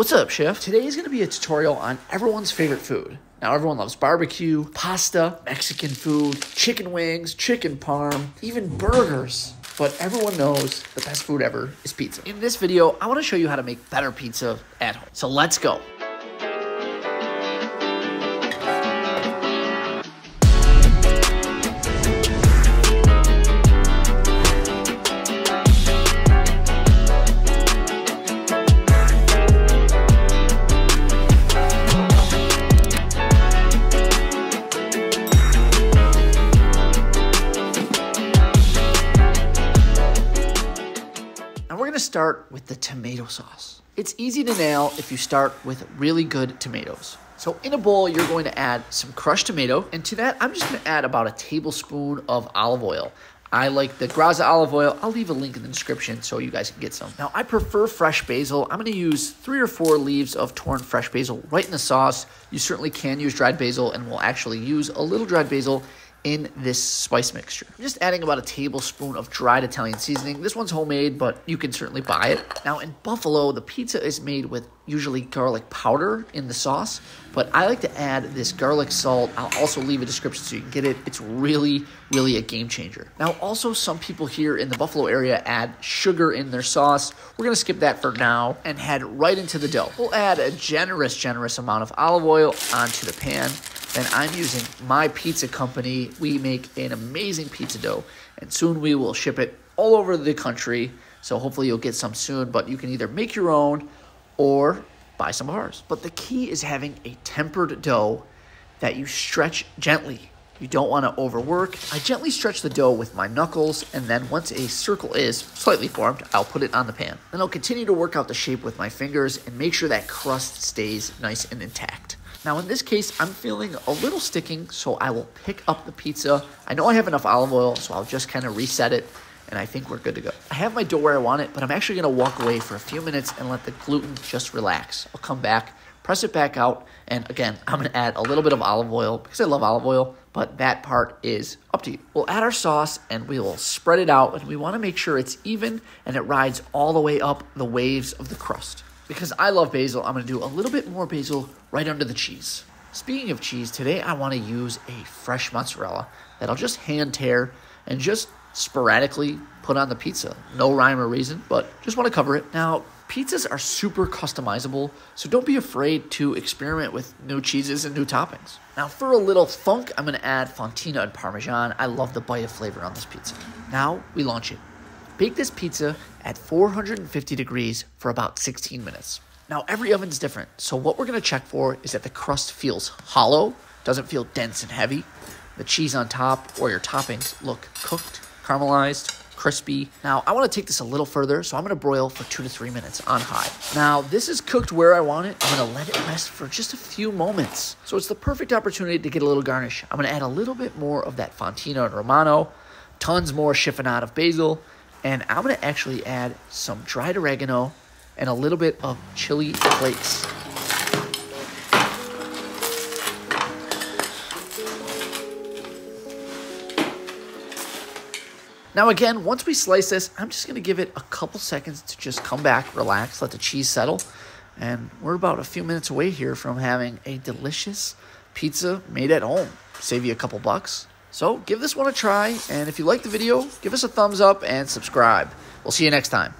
What's up, chef? Today is going to be a tutorial on everyone's favorite food. Now, everyone loves barbecue, pasta, Mexican food, chicken wings, chicken parm, even burgers. But everyone knows the best food ever is pizza. In this video, I want to show you how to make better pizza at home. So let's go. Start with the tomato sauce. It's easy to nail if you start with really good tomatoes. So in a bowl, you're going to add some crushed tomato, and to that, I'm just going to add about a tablespoon of olive oil. I like the Graza olive oil. I'll leave a link in the description so you guys can get some. Now, I prefer fresh basil. I'm going to use three or four leaves of torn fresh basil right in the sauce. You certainly can use dried basil, and we'll actually use a little dried basil in this spice mixture. I'm just adding about a tablespoon of dried Italian seasoning. This one's homemade, but you can certainly buy it. Now in Buffalo, the pizza is made with usually garlic powder in the sauce, but I like to add this garlic salt. I'll also leave a description so you can get it. It's really, really a game changer. Now also some people here in the Buffalo area add sugar in their sauce. We're gonna skip that for now and head right into the dough. We'll add a generous, generous amount of olive oil onto the pan then I'm using my pizza company. We make an amazing pizza dough, and soon we will ship it all over the country. So hopefully you'll get some soon, but you can either make your own or buy some of ours. But the key is having a tempered dough that you stretch gently. You don't want to overwork. I gently stretch the dough with my knuckles, and then once a circle is slightly formed, I'll put it on the pan. Then I'll continue to work out the shape with my fingers and make sure that crust stays nice and intact. Now in this case, I'm feeling a little sticking, so I will pick up the pizza. I know I have enough olive oil, so I'll just kind of reset it, and I think we're good to go. I have my dough where I want it, but I'm actually gonna walk away for a few minutes and let the gluten just relax. I'll come back, press it back out, and again, I'm gonna add a little bit of olive oil because I love olive oil, but that part is up to you. We'll add our sauce and we will spread it out, and we wanna make sure it's even and it rides all the way up the waves of the crust. Because I love basil, I'm going to do a little bit more basil right under the cheese. Speaking of cheese, today I want to use a fresh mozzarella that I'll just hand tear and just sporadically put on the pizza. No rhyme or reason, but just want to cover it. Now, pizzas are super customizable, so don't be afraid to experiment with new cheeses and new toppings. Now, for a little funk, I'm going to add fontina and parmesan. I love the bite of flavor on this pizza. Now, we launch it. Bake this pizza at 450 degrees for about 16 minutes. Now, every oven's different, so what we're gonna check for is that the crust feels hollow, doesn't feel dense and heavy, the cheese on top or your toppings look cooked, caramelized, crispy. Now, I wanna take this a little further, so I'm gonna broil for two to three minutes on high. Now, this is cooked where I want it. I'm gonna let it rest for just a few moments. So it's the perfect opportunity to get a little garnish. I'm gonna add a little bit more of that Fontina and Romano, tons more chiffonade of basil, and I'm going to actually add some dried oregano and a little bit of chili flakes. Now again, once we slice this, I'm just to give it a couple seconds to just come back, relax, let the cheese settle. And we're about a few minutes away here from having a delicious pizza made at home. Save you a couple bucks. So give this one a try, and if you like the video, give us a thumbs up and subscribe. We'll see you next time.